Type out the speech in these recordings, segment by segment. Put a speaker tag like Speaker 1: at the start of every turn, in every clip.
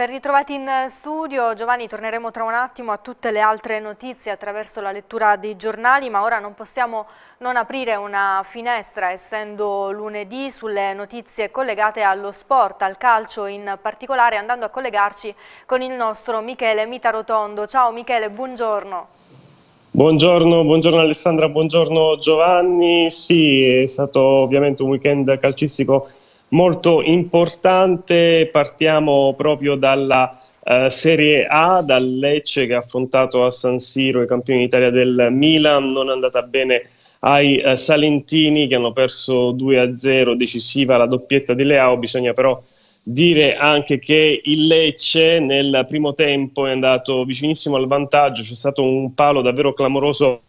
Speaker 1: Ben ritrovati in studio, Giovanni torneremo tra un attimo a tutte le altre notizie attraverso la lettura dei giornali ma ora non possiamo non aprire una finestra essendo lunedì sulle notizie collegate allo sport, al calcio in particolare andando a collegarci con il nostro Michele Mitarotondo. Ciao Michele, buongiorno.
Speaker 2: Buongiorno, buongiorno Alessandra, buongiorno Giovanni. Sì, è stato ovviamente un weekend calcistico molto importante. Partiamo proprio dalla uh, Serie A, dal Lecce che ha affrontato a San Siro i campioni d'Italia del Milan. Non è andata bene ai uh, Salentini che hanno perso 2-0, decisiva la doppietta di Leao. Bisogna però dire anche che il Lecce nel primo tempo è andato vicinissimo al vantaggio, c'è stato un palo davvero clamoroso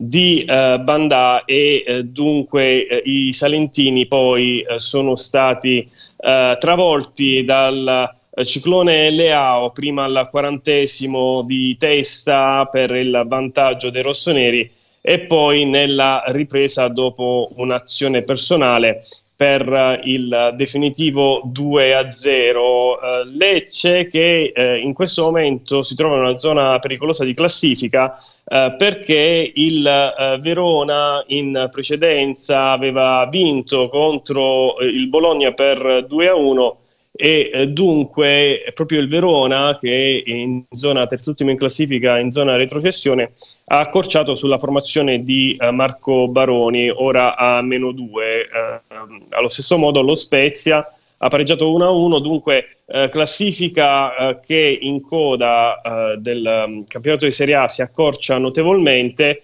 Speaker 2: di eh, Bandà e eh, dunque eh, i Salentini poi eh, sono stati eh, travolti dal eh, ciclone Leao prima al quarantesimo di testa per il vantaggio dei rossoneri e poi nella ripresa dopo un'azione personale per eh, il definitivo 2 a 0. Eh, Lecce che eh, in questo momento si trova in una zona pericolosa di classifica eh, perché il eh, Verona in precedenza aveva vinto contro eh, il Bologna per 2 a 1 e eh, dunque proprio il Verona che in zona terzultimo in classifica, in zona retrocessione, ha accorciato sulla formazione di eh, Marco Baroni, ora a meno 2. Eh, allo stesso modo lo Spezia ha pareggiato 1-1, dunque eh, classifica eh, che in coda del um, campionato di Serie A si accorcia notevolmente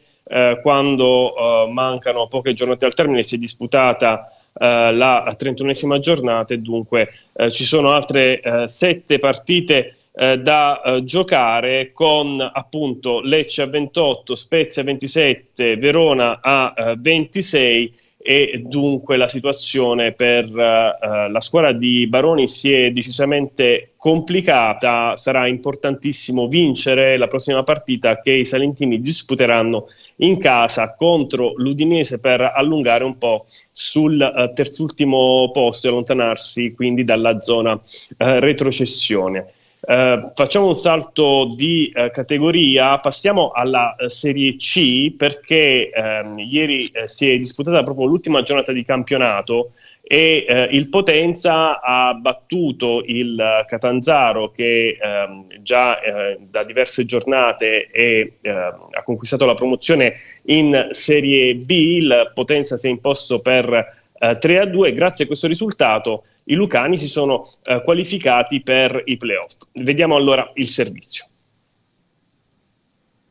Speaker 2: quando mancano poche giornate al termine, si è disputata la 31esima giornata e dunque eh, ci sono altre eh, sette partite eh, da eh, giocare con appunto Lecce a 28, Spezia a 27, Verona a 26 e dunque la situazione per uh, la squadra di Baroni si è decisamente complicata, sarà importantissimo vincere la prossima partita che i Salentini disputeranno in casa contro l'Udinese per allungare un po' sul uh, terzultimo posto e allontanarsi quindi dalla zona uh, retrocessione. Uh, facciamo un salto di uh, categoria, passiamo alla uh, Serie C perché ehm, ieri si è disputata proprio l'ultima giornata di campionato e il Potenza ha battuto il Catanzaro che ehm, già da diverse giornate è, ehm, ha conquistato la promozione in Serie B, il Potenza si è imposto per 3 eh, a 2. Grazie a questo risultato i Lucani si sono eh, qualificati per i playoff. Vediamo allora il servizio.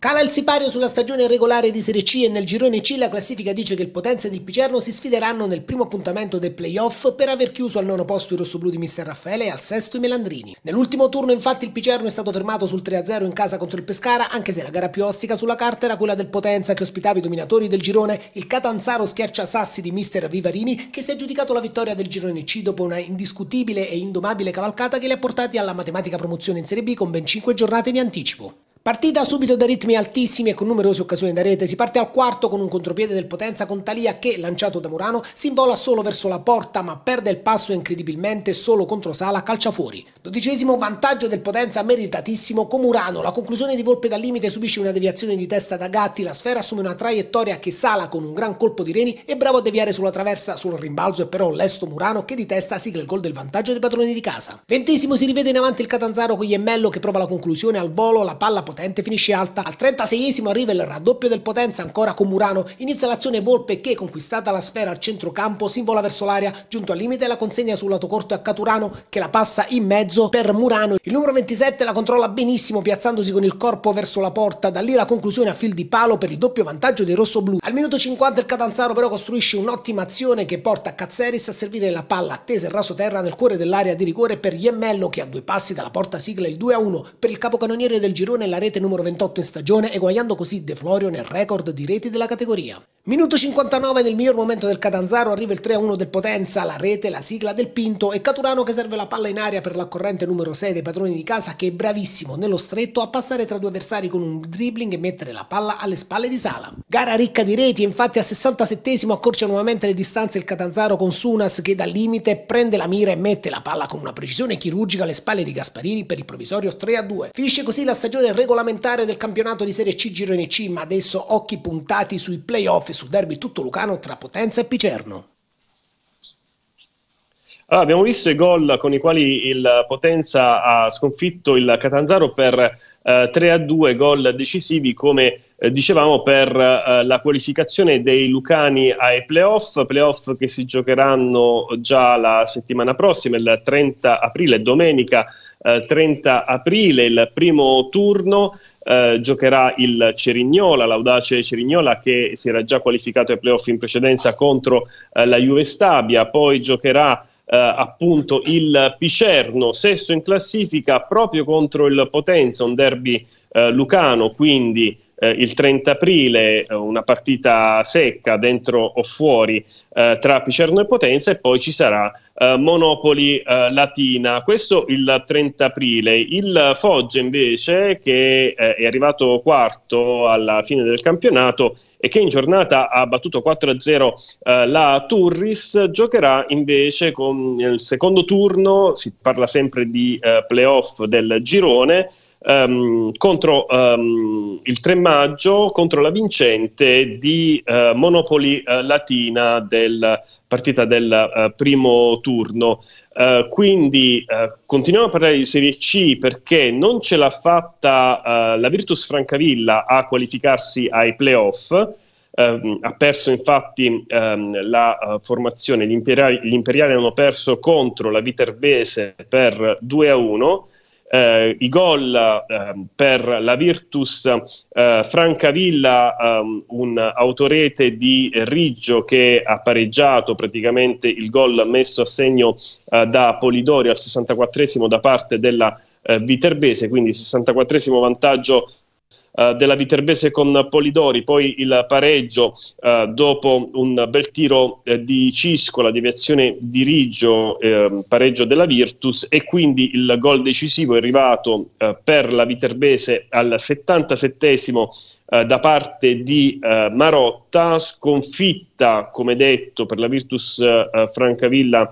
Speaker 3: Cala il sipario sulla stagione regolare di Serie C e nel girone C la classifica dice che il Potenza ed il Picerno si sfideranno nel primo appuntamento dei playoff per aver chiuso al nono posto i rossoblù di Mister Raffaele e al sesto i Melandrini. Nell'ultimo turno infatti il Picerno è stato fermato sul 3-0 in casa contro il Pescara anche se la gara più ostica sulla carta era quella del Potenza che ospitava i dominatori del girone, il Catanzaro schiaccia Sassi di Mister Vivarini che si è aggiudicato la vittoria del girone C dopo una indiscutibile e indomabile cavalcata che li ha portati alla matematica promozione in Serie B con ben 5 giornate di anticipo. Partita subito da ritmi altissimi e con numerose occasioni da rete, si parte al quarto con un contropiede del Potenza con Talia che, lanciato da Murano, si invola solo verso la porta ma perde il passo incredibilmente solo contro Sala calcia fuori. Dodicesimo vantaggio del Potenza meritatissimo con Murano, la conclusione di Volpe dal limite subisce una deviazione di testa da Gatti, la sfera assume una traiettoria che Sala con un gran colpo di reni è bravo a deviare sulla traversa sul rimbalzo e però lesto Murano che di testa sigla il gol del vantaggio dei padroni di casa. Ventesimo si rivede in avanti il Catanzaro con Iemmello che prova la conclusione al volo, la palla potente finisce alta. Al 36esimo arriva il raddoppio del Potenza ancora con Murano. Inizia l'azione Volpe che, conquistata la sfera al centrocampo, si invola verso l'area. Giunto al limite la consegna sul lato corto a Caturano che la passa in mezzo per Murano. Il numero 27 la controlla benissimo piazzandosi con il corpo verso la porta. Da lì la conclusione a fil di palo per il doppio vantaggio dei rossoblù. Al minuto 50 il Catanzaro però costruisce un'ottima azione che porta Cazzeris a servire la palla attesa e rasoterra nel cuore dell'area di rigore per Iemmello che a due passi dalla porta sigla il 2-1 per il capocannoniere del girone la rete numero 28 in stagione, eguagliando così De Florio nel record di reti della categoria. Minuto 59 nel miglior momento del Catanzaro arriva il 3-1 del Potenza, la rete, la sigla del Pinto e Caturano che serve la palla in aria per la corrente numero 6 dei padroni di casa che è bravissimo nello stretto a passare tra due avversari con un dribbling e mettere la palla alle spalle di Sala. Gara ricca di reti infatti al 67esimo accorcia nuovamente le distanze il Catanzaro con Sunas che dal limite prende la mira e mette la palla con una precisione chirurgica alle spalle di Gasparini per il provvisorio 3-2. Finisce così la stagione regolamentare del campionato di Serie C Girone C ma adesso occhi puntati sui playoff su derby tutto lucano tra Potenza e Picerno.
Speaker 2: Allora, abbiamo visto i gol con i quali il Potenza ha sconfitto il Catanzaro per eh, 3 a 2, gol decisivi come eh, dicevamo per eh, la qualificazione dei Lucani ai playoff, playoff che si giocheranno già la settimana prossima, il 30 aprile, domenica 30 eh, aprile, il primo turno eh, giocherà il Cerignola, l'audace Cerignola che si era già qualificato ai playoff in precedenza contro eh, la Juve Stabia, poi giocherà eh, appunto il Picerno, sesto in classifica proprio contro il Potenza, un derby eh, lucano, quindi eh, il 30 aprile eh, una partita secca dentro o fuori eh, tra Picerno e Potenza e poi ci sarà eh, Monopoli eh, Latina. Questo il 30 aprile. Il Foggia invece che eh, è arrivato quarto alla fine del campionato e che in giornata ha battuto 4-0 la Turris giocherà invece con il secondo turno, si parla sempre di playoff del girone um, contro um, il 3 maggio contro la vincente di uh, Monopoli uh, Latina del partita del uh, primo turno. quindi continuiamo a parlare di Serie C perché non ce l'ha fatta la Virtus Francavilla a qualificarsi ai playoff. Uh, ha perso infatti um, la uh, formazione, gli imperiali, gli imperiali, hanno perso contro la Viterbese per 2 a 1 eh, i gol eh, per la Virtus eh, Francavilla, ehm, un autorete di Riggio che ha pareggiato praticamente il gol messo a segno eh, da Polidori al 64 da parte della eh, Viterbese, quindi 64 vantaggio Uh, della Viterbese con Polidori, poi il pareggio uh, dopo un bel tiro uh, di Cisco, la deviazione di Riggio, ehm, pareggio della Virtus e quindi il gol decisivo è arrivato per la Viterbese al 77 da parte di Marotta, sconfitta come detto per la Virtus Francavilla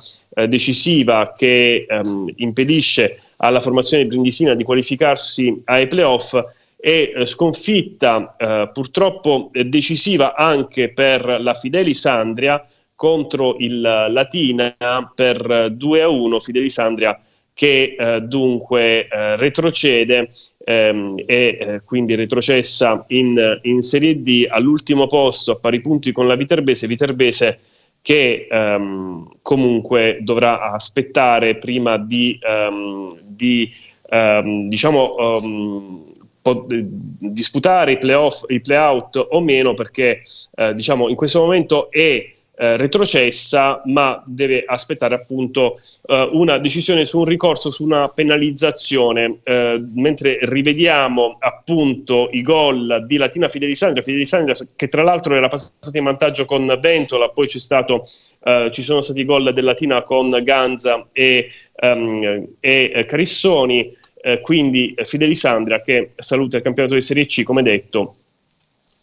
Speaker 2: decisiva che um, impedisce alla formazione brindisina di qualificarsi ai playoff e eh, sconfitta eh, purtroppo decisiva anche per la Fidelisandria contro il Latina per 2 a 1 Fidelisandria che eh, dunque eh, retrocede ehm, e quindi retrocessa in, in, Serie D all'ultimo posto a pari punti con la Viterbese, Viterbese che ehm, comunque dovrà aspettare prima di, ehm, di ehm, diciamo ehm, disputare i playoff, i playout o meno perché eh, diciamo in questo momento è eh, retrocessa ma deve aspettare appunto eh, una decisione su un ricorso su una penalizzazione. Eh, mentre rivediamo appunto i gol di Latina Fidelisandria Fidelisandria che tra l'altro era passata in vantaggio con Ventola poi stato, eh, ci sono stati i gol del Latina con Ganza e, um, e Carissoni eh, quindi eh, Fidelisandria che saluta il campionato di Serie C, come detto,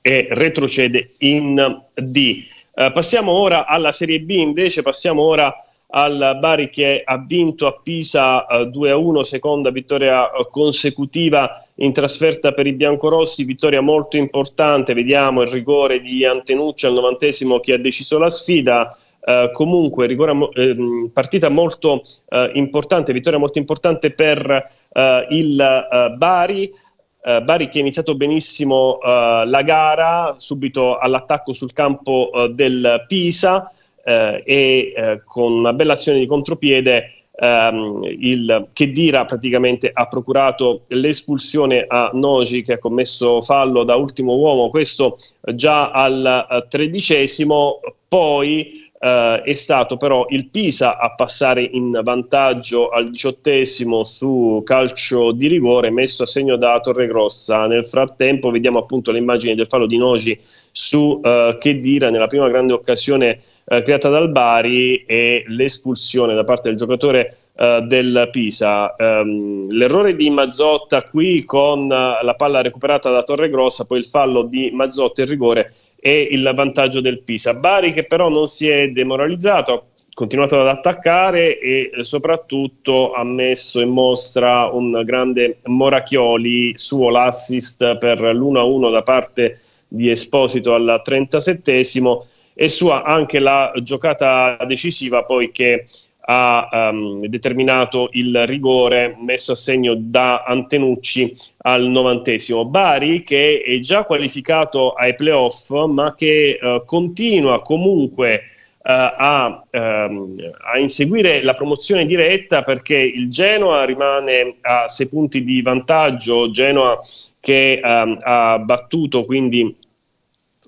Speaker 2: e retrocede in D. Eh, passiamo ora alla Serie B, invece passiamo ora al Bari che ha vinto a Pisa eh, 2-1, seconda vittoria eh, consecutiva in trasferta per i biancorossi, vittoria molto importante, vediamo il rigore di Antenucci al novantesimo che ha deciso la sfida, Uh, comunque rigore, eh, partita molto uh, importante, vittoria molto importante per uh, il Bari. Bari che ha iniziato benissimo la gara, subito all'attacco sul campo del Pisa e con una bella azione di contropiede Um, il Chedira praticamente ha procurato l'espulsione a Nogi che ha commesso fallo da ultimo uomo, questo già al tredicesimo, poi Uh, è stato però il Pisa a passare in vantaggio al diciottesimo su calcio di rigore messo a segno da Torregrossa. Nel frattempo vediamo appunto le immagini del fallo di Noci su uh, Chedira nella prima grande occasione uh, creata dal Bari e l'espulsione da parte del giocatore del Pisa. Um, l'errore di Mazzotta qui con la palla recuperata da Torregrossa, poi il fallo di Mazzotta il rigore e il vantaggio del Pisa. Bari che però non si è demoralizzato, ha continuato ad attaccare e soprattutto ha messo in mostra un grande Moracchioli, suo l'assist per l'1-1 da parte di Esposito al 37esimo e sua anche la giocata decisiva poi che ha um, determinato il rigore messo a segno da Antenucci al novantesimo. Bari che è già qualificato ai playoff ma che uh, continua comunque uh, a, um, a, inseguire la promozione diretta perché il Genoa rimane a sei punti di vantaggio, Genoa che um, ha battuto quindi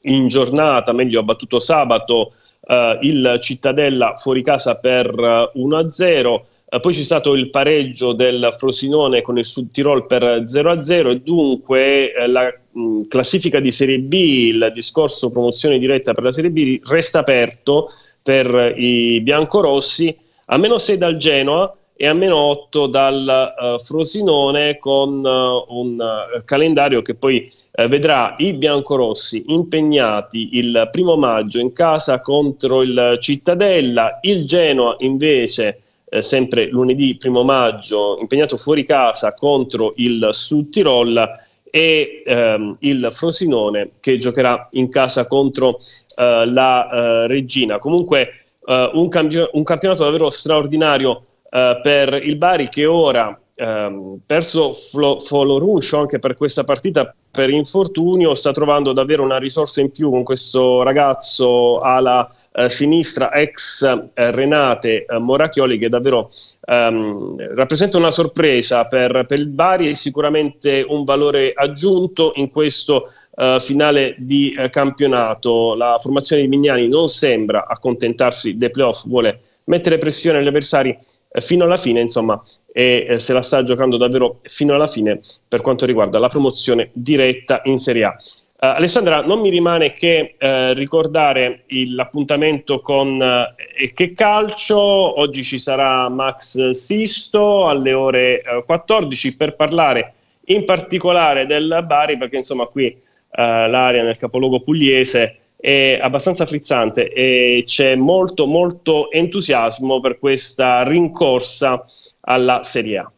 Speaker 2: in giornata, meglio ha battuto sabato uh, il Cittadella fuori casa per uh, 1-0. Uh, poi c'è stato il pareggio del Frosinone con il Sud Tirol per 0-0 e dunque eh, la mh, classifica di Serie B, il discorso promozione diretta per la Serie B resta aperto per i biancorossi a meno 6 dal Genoa e a meno 8 dal Frosinone con un calendario che poi eh, vedrà i biancorossi impegnati il primo maggio in casa contro il Cittadella, il Genoa invece eh, sempre lunedì primo maggio impegnato fuori casa contro il Sud Tirol e ehm, il Frosinone che giocherà in casa contro eh, la eh, Regina. Comunque eh, un, campio- un, campionato davvero straordinario eh, per il Bari che ora ehm, perso Flo- Foloruncio anche per questa partita per infortunio sta trovando davvero una risorsa in più con questo ragazzo alla eh, sinistra ex eh, Renate eh, Moracchioli che davvero ehm, rappresenta una sorpresa per, per, il Bari e sicuramente un valore aggiunto in questo eh, finale di eh, campionato. La formazione di Mignani non sembra accontentarsi dei playoff, vuole mettere pressione agli avversari fino alla fine, insomma, e eh, se la sta giocando davvero fino alla fine per quanto riguarda la promozione diretta in Serie A. Uh, Alessandra, non mi rimane che uh, ricordare l'appuntamento con uh, Che Calcio. Oggi ci sarà Max Sisto alle ore 14 per parlare in particolare del Bari, perché insomma qui l'area nel capoluogo pugliese è abbastanza frizzante e c'è molto molto entusiasmo per questa rincorsa alla Serie A.